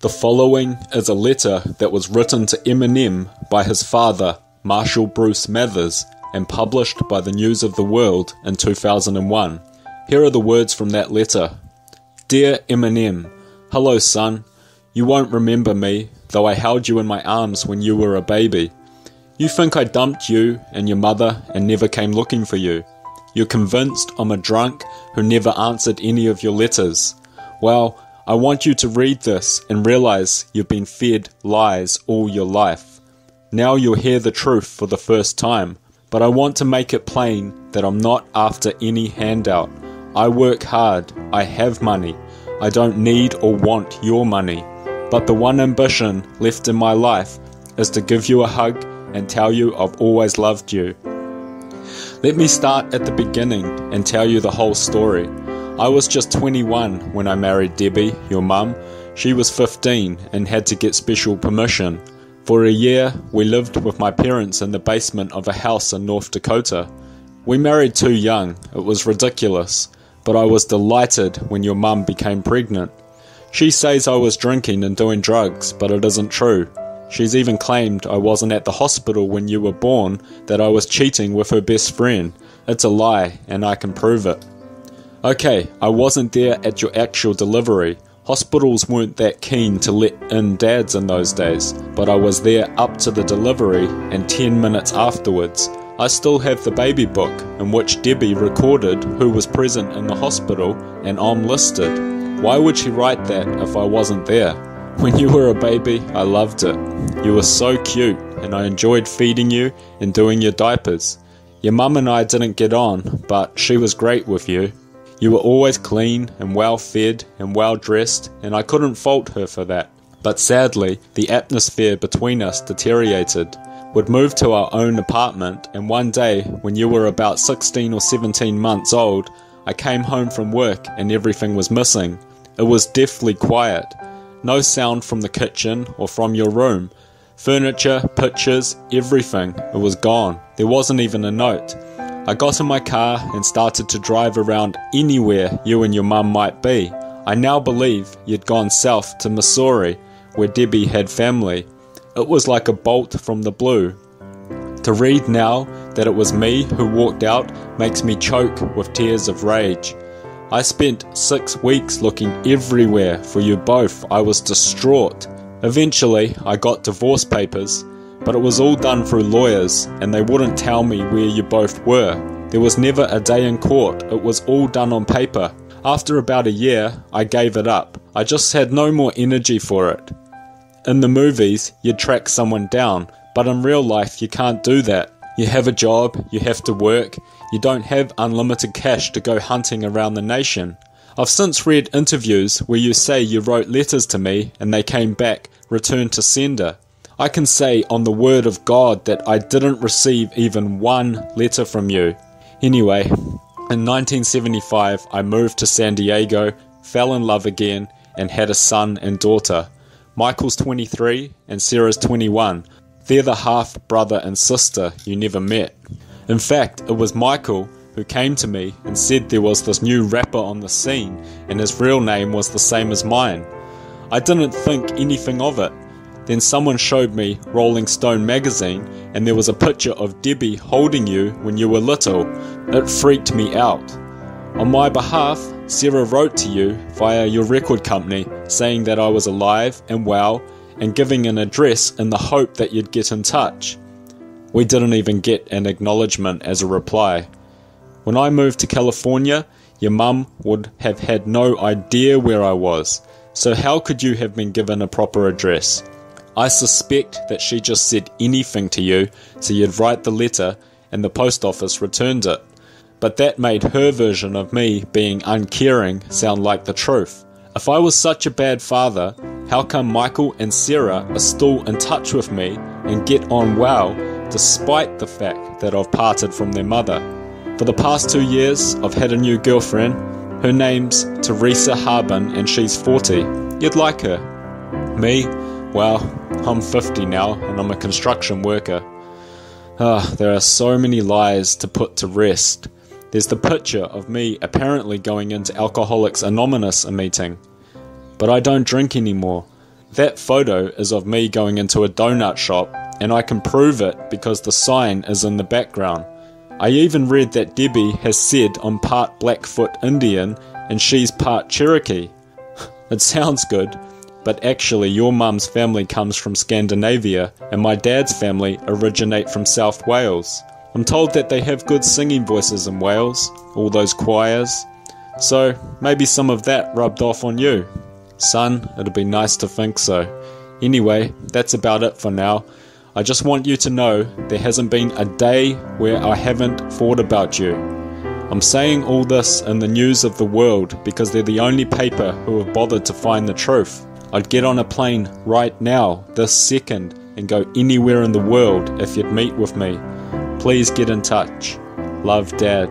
The following is a letter that was written to Eminem by his father, Marshall Bruce Mathers, and published by the News of the World in 2001. Here are the words from that letter Dear Eminem, Hello, son. You won't remember me, though I held you in my arms when you were a baby. You think I dumped you and your mother and never came looking for you. You're convinced I'm a drunk who never answered any of your letters. Well, I want you to read this and realize you've been fed lies all your life. Now you'll hear the truth for the first time, but I want to make it plain that I'm not after any handout. I work hard, I have money, I don't need or want your money. But the one ambition left in my life is to give you a hug and tell you I've always loved you. Let me start at the beginning and tell you the whole story. I was just 21 when I married Debbie, your mum. She was 15 and had to get special permission. For a year, we lived with my parents in the basement of a house in North Dakota. We married too young, it was ridiculous, but I was delighted when your mum became pregnant. She says I was drinking and doing drugs, but it isn't true. She's even claimed I wasn't at the hospital when you were born, that I was cheating with her best friend. It's a lie, and I can prove it. Okay, I wasn't there at your actual delivery. Hospitals weren't that keen to let in dads in those days, but I was there up to the delivery and 10 minutes afterwards. I still have the baby book in which Debbie recorded who was present in the hospital and I'm listed. Why would she write that if I wasn't there? When you were a baby, I loved it. You were so cute, and I enjoyed feeding you and doing your diapers. Your mum and I didn't get on, but she was great with you. You were always clean and well fed and well dressed, and I couldn't fault her for that. But sadly, the atmosphere between us deteriorated. We'd moved to our own apartment, and one day, when you were about 16 or 17 months old, I came home from work and everything was missing. It was deathly quiet. No sound from the kitchen or from your room. Furniture, pictures, everything. It was gone. There wasn't even a note. I got in my car and started to drive around anywhere you and your mum might be. I now believe you'd gone south to Missouri, where Debbie had family. It was like a bolt from the blue. To read now that it was me who walked out makes me choke with tears of rage. I spent six weeks looking everywhere for you both. I was distraught. Eventually, I got divorce papers, but it was all done through lawyers, and they wouldn't tell me where you both were. There was never a day in court, it was all done on paper. After about a year, I gave it up. I just had no more energy for it. In the movies, you track someone down, but in real life, you can't do that. You have a job, you have to work, you don't have unlimited cash to go hunting around the nation. I've since read interviews where you say you wrote letters to me and they came back, returned to sender. I can say on the word of God that I didn't receive even one letter from you. Anyway, in 1975, I moved to San Diego, fell in love again, and had a son and daughter. Michael's 23 and Sarah's 21. They're the half brother and sister you never met. In fact, it was Michael who came to me and said there was this new rapper on the scene and his real name was the same as mine. I didn't think anything of it. Then someone showed me Rolling Stone magazine and there was a picture of Debbie holding you when you were little. It freaked me out. On my behalf, Sarah wrote to you via your record company saying that I was alive and well and giving an address in the hope that you'd get in touch. We didn't even get an acknowledgement as a reply. When I moved to California, your mum would have had no idea where I was, so how could you have been given a proper address? I suspect that she just said anything to you so you'd write the letter and the post office returned it. But that made her version of me being uncaring sound like the truth. If I was such a bad father, how come Michael and Sarah are still in touch with me and get on well despite the fact that I've parted from their mother? For the past two years, I've had a new girlfriend. Her name's Teresa Harbin and she's 40. You'd like her. Me? Well, I'm 50 now and I'm a construction worker. Ah, there are so many lies to put to rest. There's the picture of me apparently going into Alcoholics Anonymous a meeting. But I don't drink anymore. That photo is of me going into a donut shop, and I can prove it because the sign is in the background. I even read that Debbie has said I'm part Blackfoot Indian and she's part Cherokee. it sounds good, but actually, your mum's family comes from Scandinavia, and my dad's family originate from South Wales. I'm told that they have good singing voices in Wales, all those choirs. So maybe some of that rubbed off on you. Son, it'd be nice to think so. Anyway, that's about it for now. I just want you to know there hasn't been a day where I haven't thought about you. I'm saying all this in the news of the world because they're the only paper who have bothered to find the truth. I'd get on a plane right now, this second, and go anywhere in the world if you'd meet with me. Please get in touch. Love, Dad.